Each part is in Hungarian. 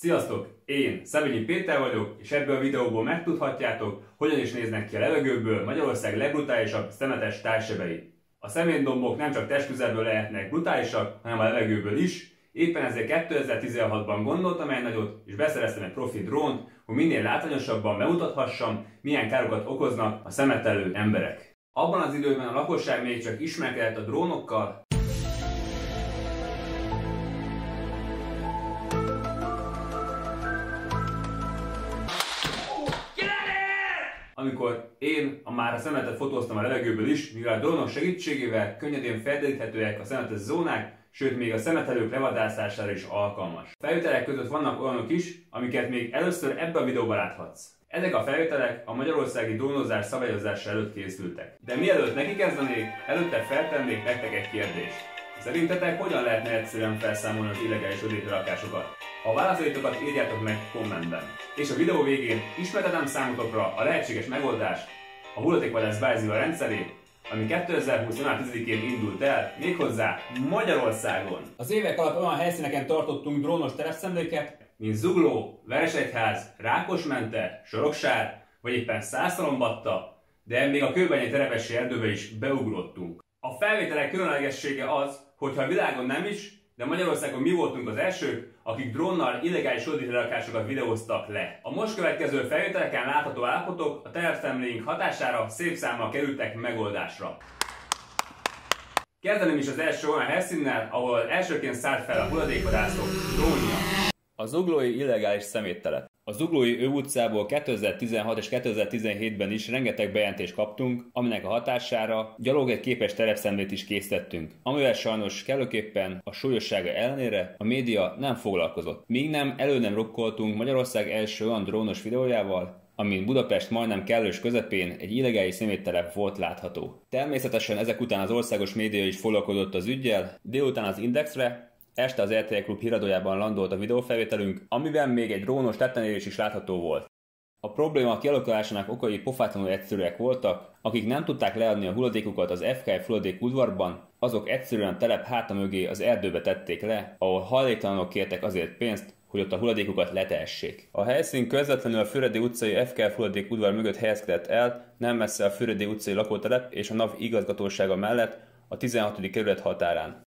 Sziasztok! Én Szabinyi Péter vagyok, és ebből a videóból megtudhatjátok, hogyan is néznek ki a levegőből Magyarország legbrutálisabb szemetes társebei. A szemétdombok nem csak testközelből lehetnek brutálisak, hanem a levegőből is, éppen ezért 2016-ban gondoltam egy nagyot, és beszereztem egy profi drónt, hogy minél látványosabban bemutathassam, milyen károkat okoznak a szemetelő emberek. Abban az időben a lakosság még csak ismerkedett a drónokkal, amikor én a már a szemetet fotóztam a levegőből is, mivel a drónok segítségével könnyedén felderíthetőek a szemetes zónák, sőt még a szemetelők levadászására is alkalmas. Felvételek között vannak olyanok is, amiket még először ebben a videóban láthatsz. Ezek a felvételek a magyarországi drónozás szabályozása előtt készültek. De mielőtt neki kezdenék, előtte feltennék nektek egy kérdést. Szerintetek hogyan lehetne egyszerűen felszámolni az illegális ödétőrakásokat? A válaszaitokat írjátok meg kommentben. És a videó végén ismertetem számotokra a lehetséges megoldást, a hulladékvadász Báziva rendszerét, ami 2020. január 10-én indult el, méghozzá Magyarországon. Az évek alatt olyan helyszíneken tartottunk drónos terepszemléket, mint Zugló, Veresegyház, Rákosmente, Soroksár, vagy éppen Szászalombatta, de még a kőbenyi terepesi erdőbe is beugrottunk. A felvételek különlegessége az, hogyha a világon nem is, de Magyarországon mi voltunk az elsők, akik drónnal illegális rakásokat videóztak le. A most következő felvételeken látható állapotok a tervszemléink hatására szép számmal kerültek megoldásra. Kezdeném is az első olyan helyszínnel, ahol elsőként szállt fel a hulladékvadászok drónja. A zuglói illegális szeméttelep. A Zuglói Őutcából 2016 és 2017-ben is rengeteg bejelentést kaptunk, aminek a hatására gyalog egy képes terepszemlét is készítettünk, amivel sajnos kellőképpen a súlyossága ellenére a média nem foglalkozott. Míg nem elő nem rokkoltunk Magyarország első olyan drónos videójával, amin Budapest majdnem kellős közepén egy illegális szeméttelep volt látható. Természetesen ezek után az országos média is foglalkozott az ügyjel, délután az Indexre, Este az RTL Klub híradójában landolt a videófelvételünk, amiben még egy drónos tettenérés is látható volt. A probléma kialakulásának okai pofátlanul egyszerűek voltak, akik nem tudták leadni a hulladékukat az FKF hulladék udvarban, azok egyszerűen telep háta mögé az erdőbe tették le, ahol hajléktalanok kértek azért pénzt, hogy ott a hulladékukat leteessék. A helyszín közvetlenül a Füredi utcai FKF hulladék udvar mögött helyezkedett el, nem messze a Füredi utcai lakótelep és a NAV igazgatósága mellett, a 16. kerület határán.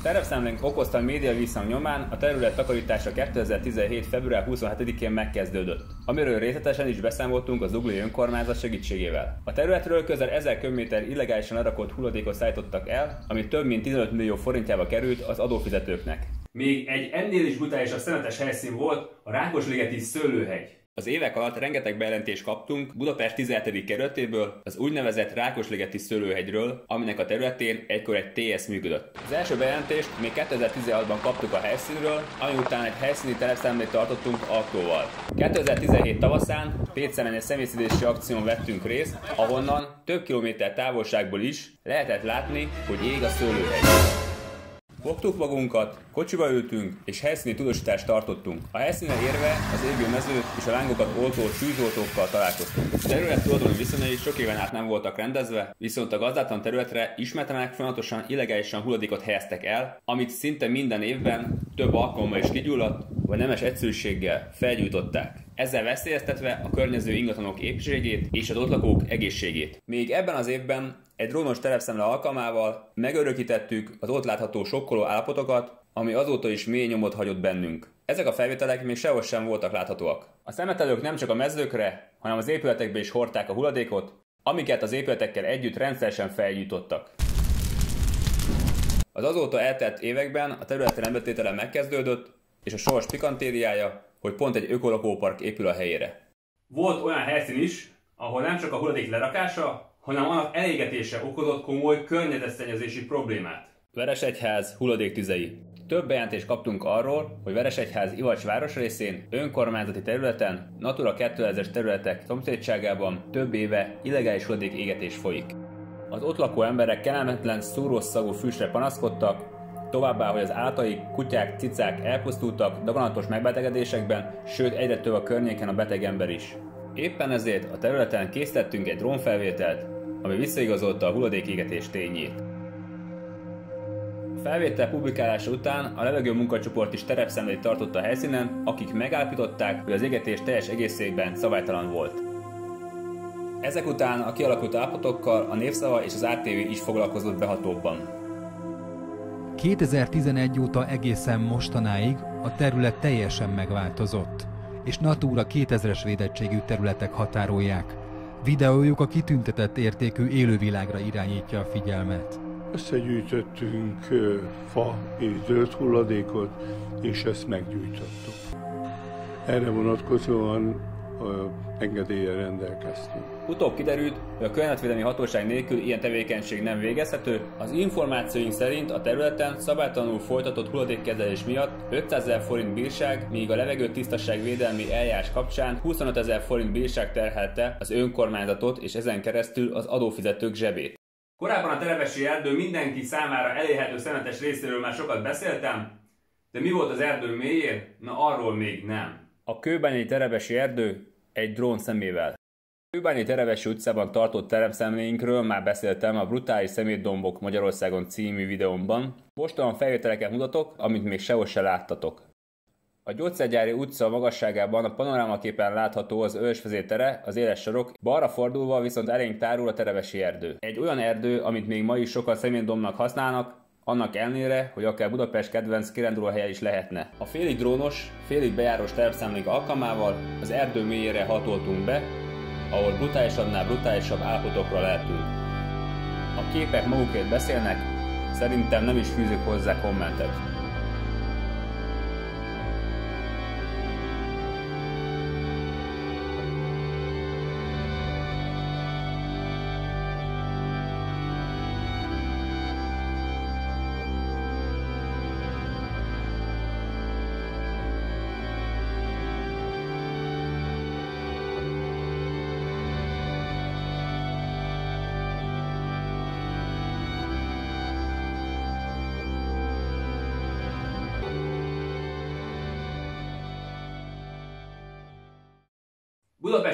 A terepszámlánk okozta a média visszhang nyomán a terület takarítása 2017. február 27-én megkezdődött, amiről részletesen is beszámoltunk az Zuglói önkormányzat segítségével. A területről közel 1000 köbméter illegálisan lerakott hulladékot szállítottak el, ami több mint 15 millió forintjába került az adófizetőknek. Még egy ennél is brutálisabb szemetes helyszín volt a Rákosligeti Szőlőhegy. Az évek alatt rengeteg bejelentést kaptunk Budapest 17. kerületéből, az úgynevezett Rákosligeti Szőlőhegyről, aminek a területén egykor egy TS működött. Az első bejelentést még 2016-ban kaptuk a helyszínről, ami után egy helyszíni telepszámlét tartottunk Alktóval. 2017 tavaszán Pécsemen személyszedési akción vettünk részt, ahonnan több kilométer távolságból is lehetett látni, hogy ég a szőlőhegy. Fogtuk magunkat, kocsiba ültünk, és helyszíni tudósítást tartottunk. A helyszínen érve az égő mezőt és a lángokat oltó tűzoltókkal találkoztunk. A terület tulajdoni viszonyai sok éven át nem voltak rendezve, viszont a gazdátlan területre ismertelenek folyamatosan illegálisan hulladékot helyeztek el, amit szinte minden évben több alkalommal is kigyulladt, vagy nemes egyszerűséggel felgyújtották ezzel veszélyeztetve a környező ingatlanok épségét és az ott lakók egészségét. Még ebben az évben egy drónos terepszemle alkalmával megörökítettük az ott látható sokkoló állapotokat, ami azóta is mély nyomot hagyott bennünk. Ezek a felvételek még sehol sem voltak láthatóak. A szemetelők nem csak a mezőkre, hanem az épületekbe is hordták a hulladékot, amiket az épületekkel együtt rendszeresen felgyújtottak. Az azóta eltelt években a terület rendbetétele megkezdődött, és a sors pikantériája, hogy pont egy ökolakópark épül a helyére. Volt olyan helyszín is, ahol nem csak a hulladék lerakása, hanem annak elégetése okozott komoly környezetszennyezési problémát. Veresegyház hulladéktüzei. Több bejelentést kaptunk arról, hogy Veresegyház Ivacs városrészén, önkormányzati területen, Natura 2000-es területek szomszédságában több éve illegális hulladék égetés folyik. Az ott lakó emberek kellemetlen, szúrós szagú fűsre panaszkodtak, továbbá, hogy az állataik, kutyák, cicák elpusztultak daganatos megbetegedésekben, sőt egyre több a környéken a beteg ember is. Éppen ezért a területen készítettünk egy drónfelvételt, ami visszaigazolta a hulladékégetés tényét. Felvétel publikálása után a levegő munkacsoport is terepszemlét tartott a helyszínen, akik megállapították, hogy az égetés teljes egészében szabálytalan volt. Ezek után a kialakult állapotokkal a Népszava és az ATV is foglalkozott behatóbban. 2011 óta egészen mostanáig a terület teljesen megváltozott, és Natura 2000-es védettségű területek határolják. Videójuk a kitüntetett értékű élővilágra irányítja a figyelmet. Összegyűjtöttünk fa és zöld hulladékot, és ezt meggyújtottuk. Erre vonatkozóan engedélye rendelkeztünk. Utóbb kiderült, hogy a környezetvédelmi hatóság nélkül ilyen tevékenység nem végezhető. Az információink szerint a területen szabálytalanul folytatott hulladékkezelés miatt 500 ezer forint bírság, míg a levegő tisztaság védelmi eljárás kapcsán 25 ezer forint bírság terhelte az önkormányzatot és ezen keresztül az adófizetők zsebét. Korábban a Terebesi erdő mindenki számára elérhető szemetes részéről már sokat beszéltem, de mi volt az erdő mélyén? Na arról még nem. A kőbányai Terebesi erdő egy drón szemével. Kőbányi Terevesi utcában tartott teremszemléinkről már beszéltem a Brutális Szemétdombok Magyarországon című videómban. Mostalan felvételeket mutatok, amit még sehol se láttatok. A gyógyszergyári utca magasságában a panorámaképen látható az ősvezé tere, az éles sorok, balra fordulva viszont elénk tárul a terevesi erdő. Egy olyan erdő, amit még ma is sokan szemétdombnak használnak, annak ellenére, hogy akár Budapest kedvenc helye is lehetne. A félig drónos, félig bejárós tervszámlék alkalmával az erdő mélyére hatoltunk be, ahol brutálisabbnál brutálisabb állapotokra lehetünk. A képek magukért beszélnek, szerintem nem is fűzök hozzá kommentet.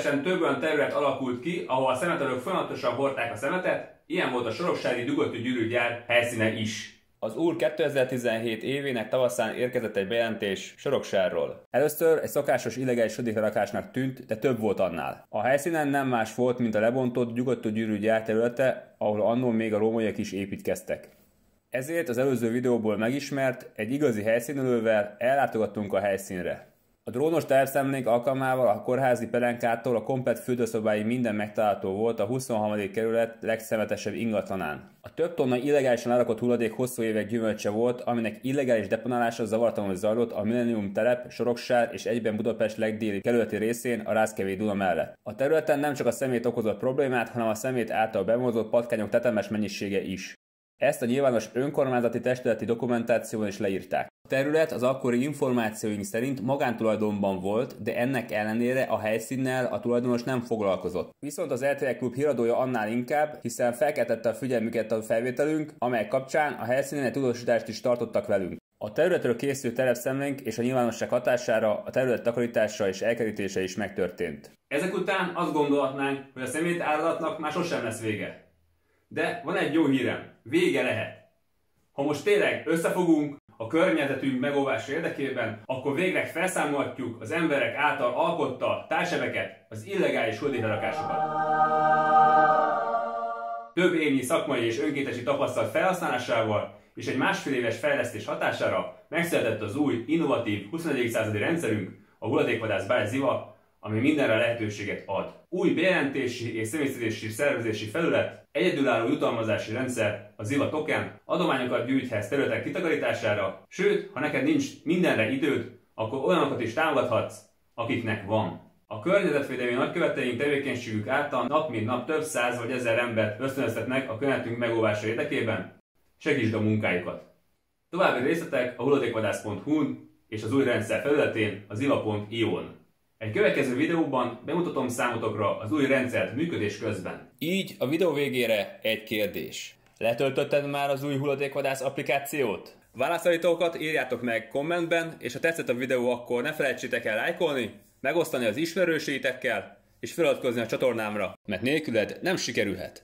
Budapesten több olyan terület alakult ki, ahol a szemetelők folyamatosan hordták a szemetet, ilyen volt a Soroksári Dugotű gyűrűgyár helyszíne is. Az úr 2017 évének tavaszán érkezett egy bejelentés Soroksárról. Először egy szokásos illegális sötétrakásnak tűnt, de több volt annál. A helyszínen nem más volt, mint a lebontott Gyugottó gyűrű területe, ahol annól még a rómaiak is építkeztek. Ezért az előző videóból megismert, egy igazi helyszínelővel ellátogattunk a helyszínre. A drónos tervszemlénk alkalmával a kórházi pelenkától a komplet fürdőszobái minden megtalálható volt a 23. kerület legszemetesebb ingatlanán. A több tonna illegálisan lerakott hulladék hosszú évek gyümölcse volt, aminek illegális deponálása zavartalanul zajlott a Millennium telep, Soroksár és egyben Budapest legdéli kerületi részén a Rászkevé Duna mellett. A területen nem csak a szemét okozott problémát, hanem a szemét által bemozott patkányok tetemes mennyisége is. Ezt a nyilvános önkormányzati testületi dokumentációban is leírták. A terület az akkori információink szerint magántulajdonban volt, de ennek ellenére a helyszínnel a tulajdonos nem foglalkozott. Viszont az RTL Klub híradója annál inkább, hiszen felkeltette a figyelmüket a felvételünk, amely kapcsán a helyszínen egy tudósítást is tartottak velünk. A területről készült terepszemlénk és a nyilvánosság hatására a terület takarítása és elkerítése is megtörtént. Ezek után azt gondolhatnánk, hogy a szemét áradatnak már sosem lesz vége. De van egy jó hírem, vége lehet. Ha most tényleg összefogunk a környezetünk megóvása érdekében, akkor végre felszámolhatjuk az emberek által alkotta társebeket, az illegális hulladéklerakásokat. Több évnyi szakmai és önkéntesi tapasztalat felhasználásával és egy másfél éves fejlesztés hatására megszületett az új, innovatív 21. századi rendszerünk, a hulladékvadász Báj Ziva, ami mindenre lehetőséget ad. Új bejelentési és személyztetési szervezési felület, egyedülálló jutalmazási rendszer, a Zilla Token, adományokat gyűjthetsz területek kitakarítására, sőt, ha neked nincs mindenre időd, akkor olyanokat is támogathatsz, akiknek van. A környezetvédelmi nagyköveteink tevékenységük által nap mint nap több száz vagy ezer embert ösztönöztetnek a környezetünk megóvása érdekében. Segítsd a munkájukat! További részletek a hulladékvadász.hu-n és az új rendszer felületén az ila.io-n. Egy következő videóban bemutatom számotokra az új rendszert működés közben. Így a videó végére egy kérdés. Letöltötted már az új hulladékvadász applikációt? Válaszolítókat írjátok meg kommentben, és ha tetszett a videó, akkor ne felejtsétek el lájkolni, megosztani az ismerőseitekkel, és feliratkozni a csatornámra, mert nélküled nem sikerülhet.